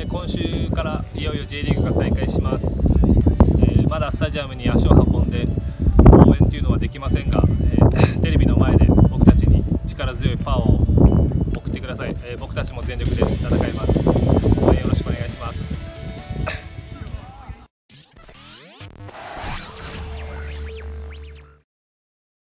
えー、今週からいよいよ J リーグが再開します、えー、まだスタジアムに足を運んで応援というのはできませんが、えー、テレビの前で僕たちに力強いパワーを送ってください、え僕たちも全力で戦います。